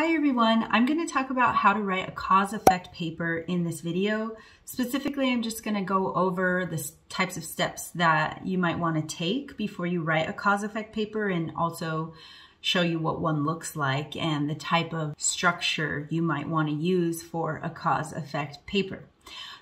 Hi everyone, I'm going to talk about how to write a cause-effect paper in this video. Specifically, I'm just going to go over the types of steps that you might want to take before you write a cause-effect paper and also show you what one looks like and the type of structure you might want to use for a cause-effect paper.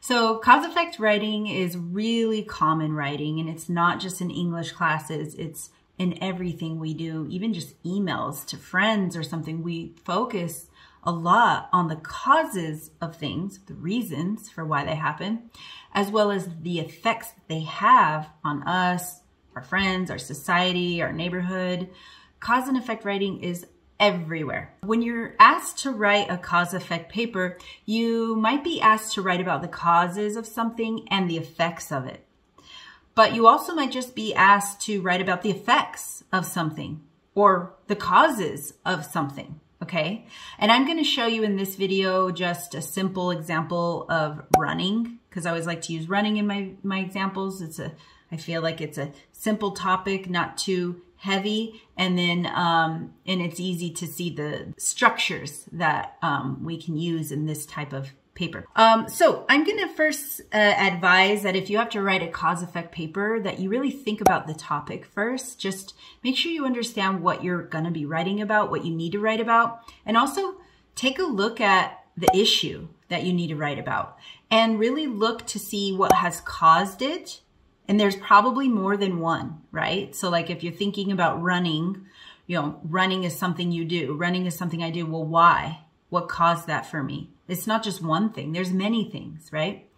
So cause-effect writing is really common writing and it's not just in English classes, it's in everything we do, even just emails to friends or something, we focus a lot on the causes of things, the reasons for why they happen, as well as the effects they have on us, our friends, our society, our neighborhood. Cause and effect writing is everywhere. When you're asked to write a cause effect paper, you might be asked to write about the causes of something and the effects of it. But you also might just be asked to write about the effects of something or the causes of something, okay? And I'm gonna show you in this video just a simple example of running because I always like to use running in my, my examples. It's a, I feel like it's a simple topic, not too heavy, and then, um, and it's easy to see the structures that um, we can use in this type of paper. Um, so I'm going to first uh, advise that if you have to write a cause effect paper that you really think about the topic first. Just make sure you understand what you're going to be writing about, what you need to write about, and also take a look at the issue that you need to write about and really look to see what has caused it. And there's probably more than one, right? So like if you're thinking about running, you know, running is something you do. Running is something I do. Well, why? What caused that for me? It's not just one thing. There's many things, right?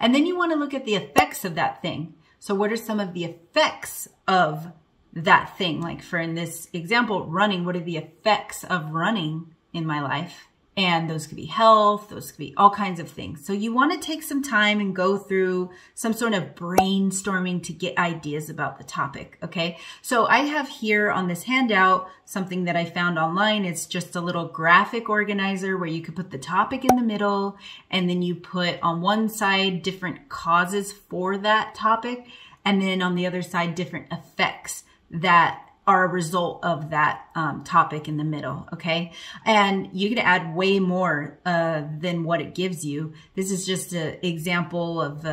And then you want to look at the effects of that thing. So what are some of the effects of that thing? Like for in this example, running, what are the effects of running in my life? And those could be health, those could be all kinds of things. So you want to take some time and go through some sort of brainstorming to get ideas about the topic. Okay. So I have here on this handout something that I found online. It's just a little graphic organizer where you could put the topic in the middle and then you put on one side different causes for that topic. And then on the other side, different effects that are a result of that um, topic in the middle, okay? And you can add way more uh, than what it gives you. This is just an example of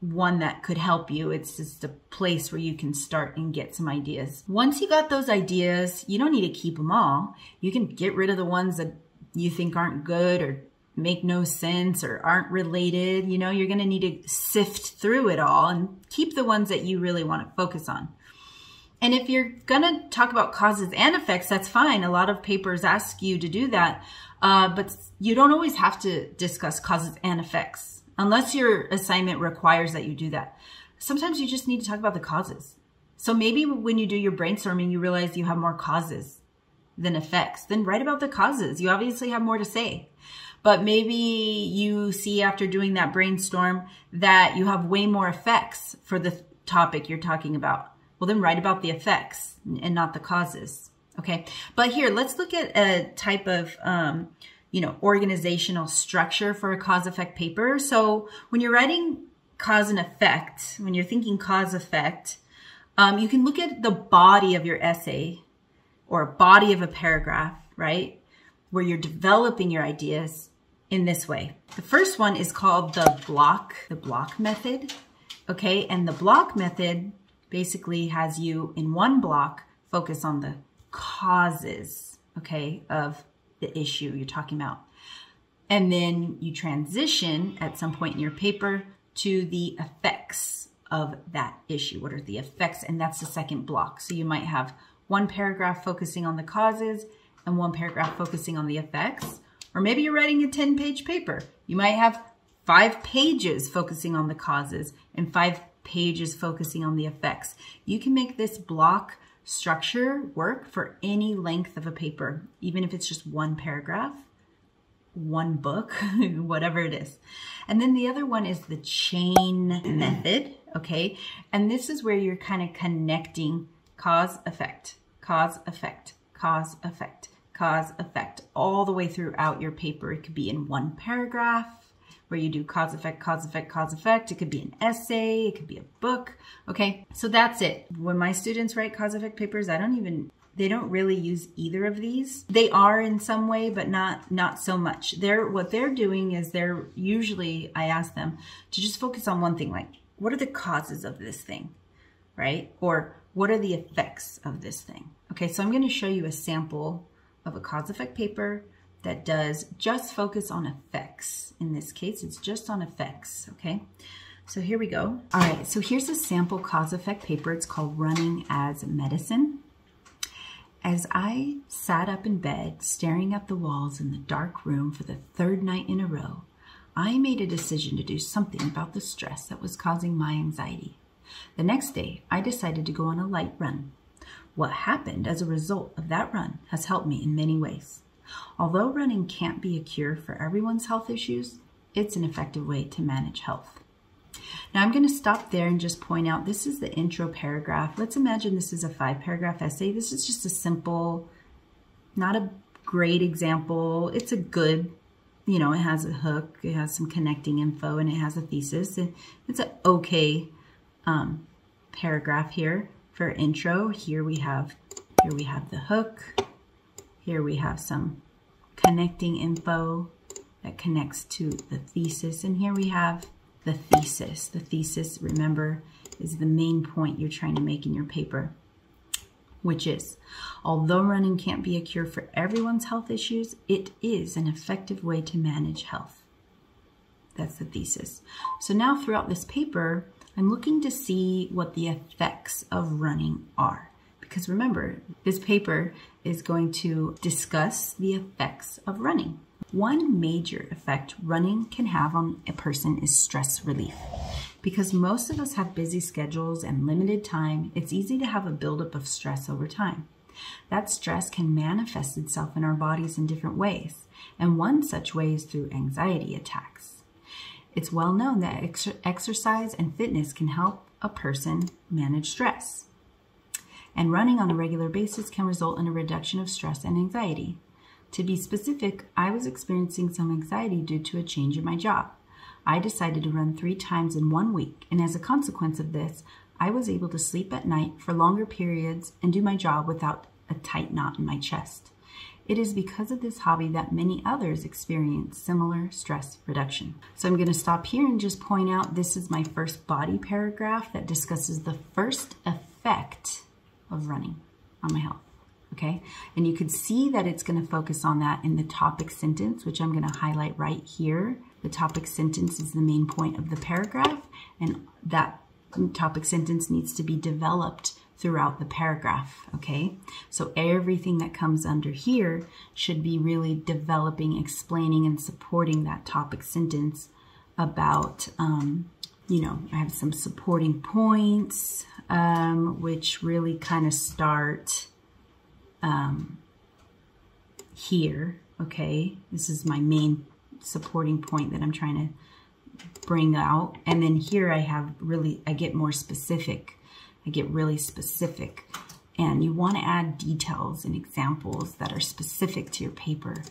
one that could help you. It's just a place where you can start and get some ideas. Once you got those ideas, you don't need to keep them all. You can get rid of the ones that you think aren't good or make no sense or aren't related. You know, you're going to need to sift through it all and keep the ones that you really want to focus on. And if you're going to talk about causes and effects, that's fine. A lot of papers ask you to do that. Uh, but you don't always have to discuss causes and effects unless your assignment requires that you do that. Sometimes you just need to talk about the causes. So maybe when you do your brainstorming, you realize you have more causes than effects. Then write about the causes. You obviously have more to say. But maybe you see after doing that brainstorm that you have way more effects for the topic you're talking about. Well, then write about the effects and not the causes. Okay. But here, let's look at a type of, um, you know, organizational structure for a cause effect paper. So when you're writing cause and effect, when you're thinking cause effect, um, you can look at the body of your essay or body of a paragraph, right? Where you're developing your ideas in this way. The first one is called the block, the block method. Okay. And the block method basically has you in one block focus on the causes, okay, of the issue you're talking about. And then you transition at some point in your paper to the effects of that issue. What are the effects? And that's the second block. So you might have one paragraph focusing on the causes and one paragraph focusing on the effects. Or maybe you're writing a 10 page paper. You might have five pages focusing on the causes and five pages focusing on the effects. You can make this block structure work for any length of a paper, even if it's just one paragraph, one book, whatever it is. And then the other one is the chain mm. method, okay? And this is where you're kind of connecting cause, effect, cause, effect, cause, effect, cause, effect, all the way throughout your paper. It could be in one paragraph, where you do cause effect, cause effect, cause effect. It could be an essay, it could be a book. Okay, so that's it. When my students write cause effect papers, I don't even they don't really use either of these. They are in some way, but not not so much. They're what they're doing is they're usually I ask them to just focus on one thing, like what are the causes of this thing, right? Or what are the effects of this thing? Okay, so I'm going to show you a sample of a cause effect paper that does just focus on effects. In this case, it's just on effects, okay? So here we go. All right, so here's a sample cause effect paper. It's called Running as Medicine. As I sat up in bed, staring at the walls in the dark room for the third night in a row, I made a decision to do something about the stress that was causing my anxiety. The next day, I decided to go on a light run. What happened as a result of that run has helped me in many ways. Although running can't be a cure for everyone's health issues, it's an effective way to manage health. Now I'm going to stop there and just point out this is the intro paragraph. Let's imagine this is a five paragraph essay. This is just a simple, not a great example. It's a good, you know, it has a hook, it has some connecting info, and it has a thesis. It's an okay um, paragraph here for intro. Here we have, here we have the hook. Here we have some connecting info that connects to the thesis. And here we have the thesis. The thesis, remember, is the main point you're trying to make in your paper, which is, although running can't be a cure for everyone's health issues, it is an effective way to manage health. That's the thesis. So now throughout this paper, I'm looking to see what the effects of running are. Because remember, this paper is going to discuss the effects of running. One major effect running can have on a person is stress relief. Because most of us have busy schedules and limited time, it's easy to have a buildup of stress over time. That stress can manifest itself in our bodies in different ways, and one such way is through anxiety attacks. It's well known that ex exercise and fitness can help a person manage stress. And running on a regular basis can result in a reduction of stress and anxiety. To be specific, I was experiencing some anxiety due to a change in my job. I decided to run three times in one week, and as a consequence of this, I was able to sleep at night for longer periods and do my job without a tight knot in my chest. It is because of this hobby that many others experience similar stress reduction. So I'm going to stop here and just point out this is my first body paragraph that discusses the first effect of running on my health okay? And you can see that it's going to focus on that in the topic sentence, which I'm going to highlight right here. The topic sentence is the main point of the paragraph, and that topic sentence needs to be developed throughout the paragraph, okay? So everything that comes under here should be really developing, explaining, and supporting that topic sentence about, um, you know, I have some supporting points, um, which really kind of start um, here, okay? This is my main supporting point that I'm trying to bring out. And then here I have really, I get more specific. I get really specific. And you want to add details and examples that are specific to your paper.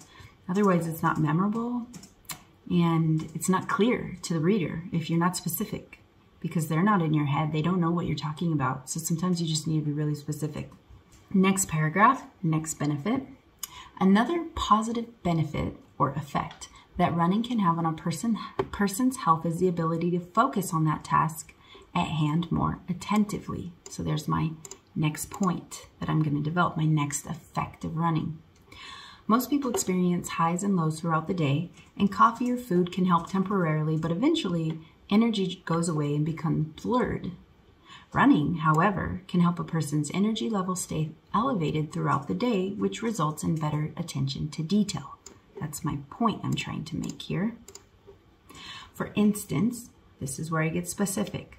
Otherwise, it's not memorable and it's not clear to the reader if you're not specific because they're not in your head. They don't know what you're talking about. So sometimes you just need to be really specific. Next paragraph, next benefit. Another positive benefit or effect that running can have on a person, person's health is the ability to focus on that task at hand more attentively. So there's my next point that I'm going to develop, my next effect of running. Most people experience highs and lows throughout the day, and coffee or food can help temporarily, but eventually energy goes away and becomes blurred Running, however, can help a person's energy level stay elevated throughout the day, which results in better attention to detail. That's my point I'm trying to make here. For instance, this is where I get specific.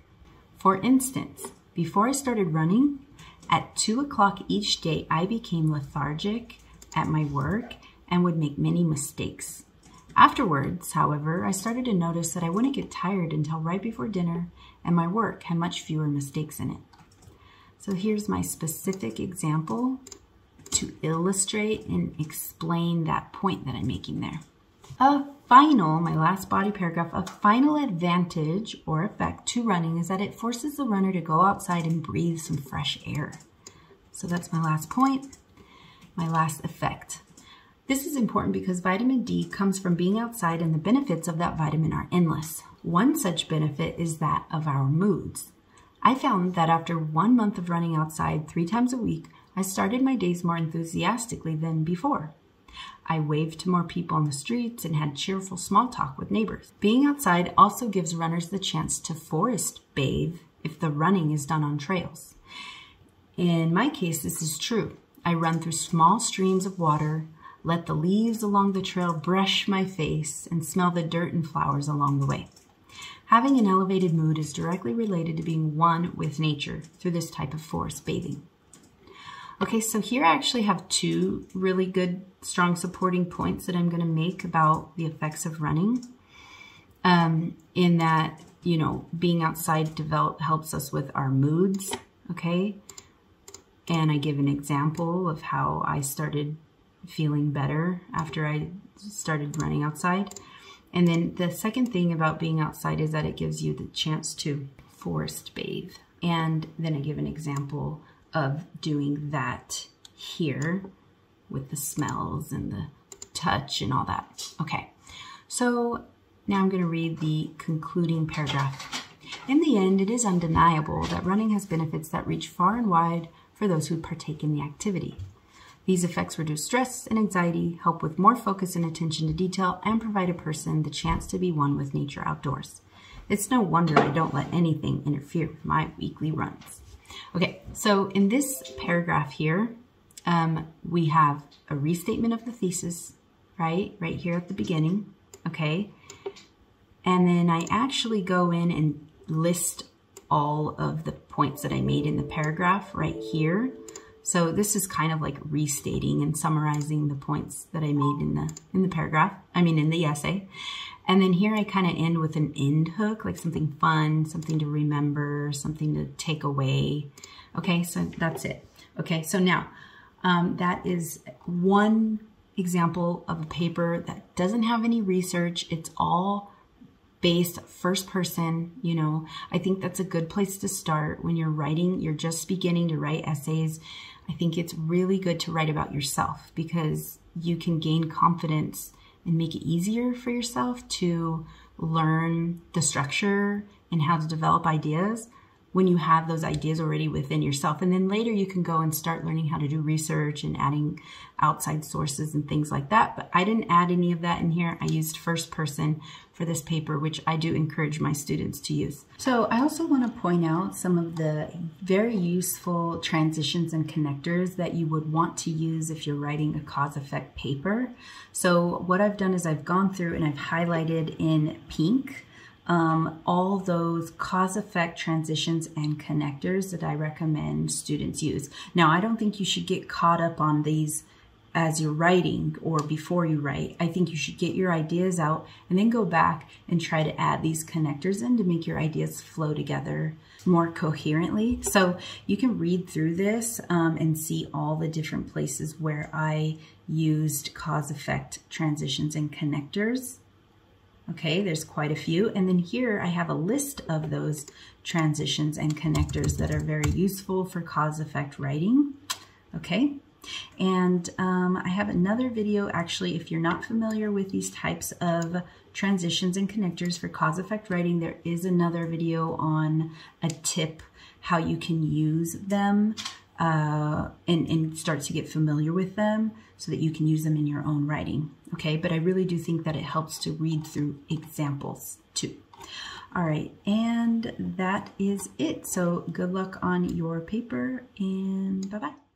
For instance, before I started running, at 2 o'clock each day, I became lethargic at my work and would make many mistakes. Afterwards, however, I started to notice that I wouldn't get tired until right before dinner and my work had much fewer mistakes in it. So here's my specific example to illustrate and explain that point that I'm making there. A final, my last body paragraph, a final advantage or effect to running is that it forces the runner to go outside and breathe some fresh air. So that's my last point, my last effect. This is important because vitamin D comes from being outside and the benefits of that vitamin are endless. One such benefit is that of our moods. I found that after one month of running outside three times a week, I started my days more enthusiastically than before. I waved to more people on the streets and had cheerful small talk with neighbors. Being outside also gives runners the chance to forest bathe if the running is done on trails. In my case, this is true. I run through small streams of water, let the leaves along the trail brush my face, and smell the dirt and flowers along the way. Having an elevated mood is directly related to being one with nature through this type of forest bathing. Okay, so here I actually have two really good, strong supporting points that I'm going to make about the effects of running. Um, in that, you know, being outside develop helps us with our moods, okay? And I give an example of how I started feeling better after I started running outside. And then the second thing about being outside is that it gives you the chance to forest bathe. And then I give an example of doing that here with the smells and the touch and all that. Okay, so now I'm going to read the concluding paragraph. In the end, it is undeniable that running has benefits that reach far and wide for those who partake in the activity. These effects reduce stress and anxiety, help with more focus and attention to detail, and provide a person the chance to be one with nature outdoors. It's no wonder I don't let anything interfere with my weekly runs. Okay, so in this paragraph here, um, we have a restatement of the thesis, right? Right here at the beginning, okay? And then I actually go in and list all of the points that I made in the paragraph right here. So this is kind of like restating and summarizing the points that I made in the in the paragraph, I mean in the essay. And then here I kind of end with an end hook, like something fun, something to remember, something to take away. Okay, so that's it. Okay, so now um, that is one example of a paper that doesn't have any research. It's all based first person, you know, I think that's a good place to start when you're writing, you're just beginning to write essays. I think it's really good to write about yourself because you can gain confidence and make it easier for yourself to learn the structure and how to develop ideas when you have those ideas already within yourself. And then later you can go and start learning how to do research and adding outside sources and things like that. But I didn't add any of that in here. I used first person for this paper, which I do encourage my students to use. So I also want to point out some of the very useful transitions and connectors that you would want to use if you're writing a cause effect paper. So what I've done is I've gone through and I've highlighted in pink um, all those cause effect transitions and connectors that I recommend students use. Now, I don't think you should get caught up on these as you're writing or before you write. I think you should get your ideas out and then go back and try to add these connectors in to make your ideas flow together more coherently. So you can read through this um, and see all the different places where I used cause effect transitions and connectors. Okay, there's quite a few. And then here I have a list of those transitions and connectors that are very useful for cause effect writing. Okay, and um, I have another video actually, if you're not familiar with these types of transitions and connectors for cause effect writing, there is another video on a tip how you can use them uh, and, and start to get familiar with them so that you can use them in your own writing. Okay, but I really do think that it helps to read through examples too. All right, and that is it. So good luck on your paper and bye-bye.